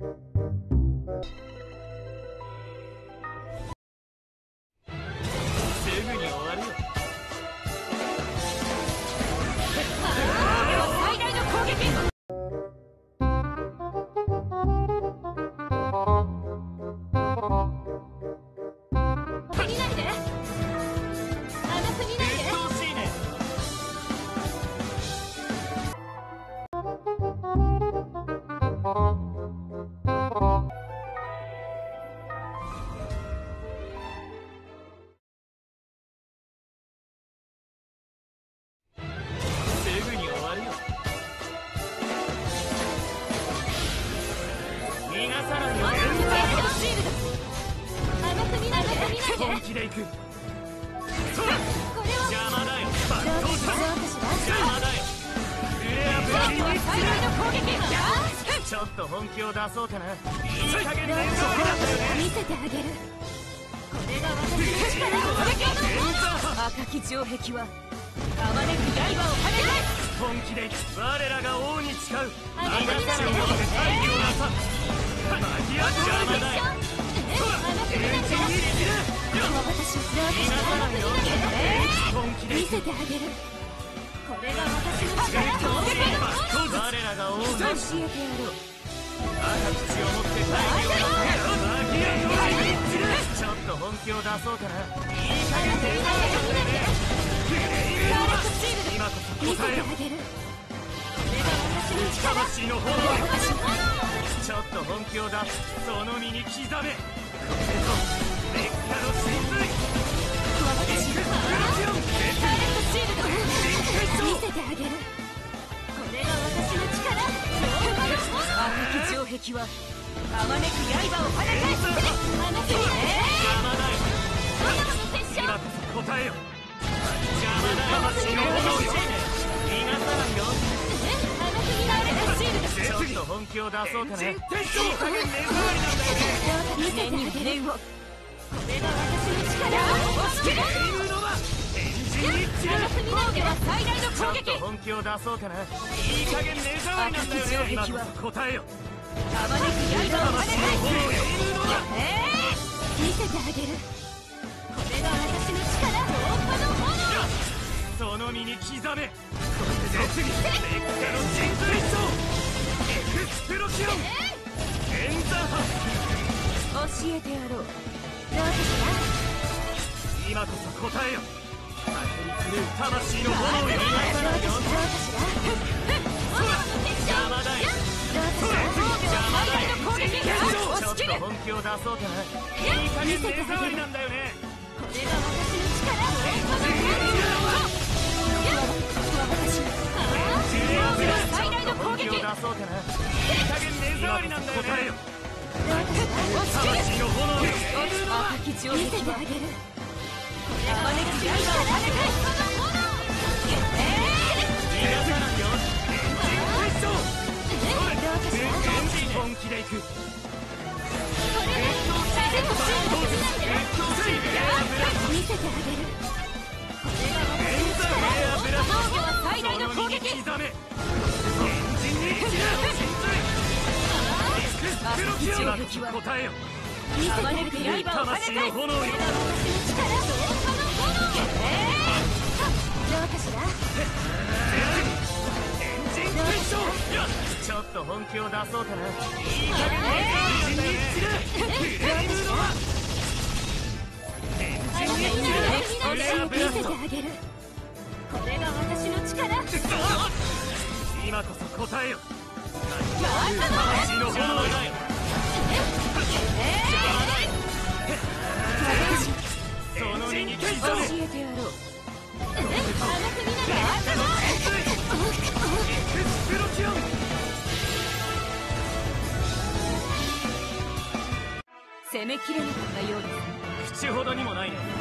す本気を出そうかないい加減なやつなんだよね見せてあげるこれが私の力赤き城壁はあまねく本気で我らが王に誓うあ逃がさない。ようで大義をなさマギア邪魔だよエンジンギリギリ私を逃がさないよ本気で見せてあげるこれが私の力我らが王の教えてやろう赤き血を持って大義をなさを出そうかないい加減で今こそ答えよ魂の炎ちょっと本気を出すその身に刻めこれぞ劣化の真髄私プラチオンターレットシールド見せ。てあげるこれが私の力赤き城壁はあまねく刃を跳ね返す甘く見ない邪魔だよ答えよ邪魔だよ魂の炎よ逃がさないよ甘く見ないでシールドちょっと本気を出そうかねいい加減目障りなんだよね見せにあげるこれが私の力押し切るエイムノバエンジンに散る甘く見なでは最大のちょっと本気を出そうかないい加減目障りなんだよね今こそ答えよあまねく刃を跳ね返す炎エイムノバ見せてあげる。その身に刻め。これで次劣化の真髄層エクスプロシオン。エンザハ教えてやろう。どうです今こそ答えよ。魂の炎よかど邪魔だよ。どうかしら最大の攻撃ちょっと本気を出そうかな。いい加減目障りなんだよね。これが私のそうかないい加減目障りなんだよね押し切る魂の炎よ赤き城壁見せるあまねく刃を跳ね返す逃がさないよエンジン結晶どうかしら本気でいく見せてあげる。答えよ。見せてあげる刃を跳ね返す魂の炎。よ私の力大葉の炎どうかしらエンジン結晶ちょっと本気を出そうかないい加減エンジンに散るフレイムノアエンジンに散るフレアブラスト見せてあげるこれが私の力今こそ答えよ教えてやろう甘く見ないでエクスプロキオン攻めきれなかったようです口ほどにもないね。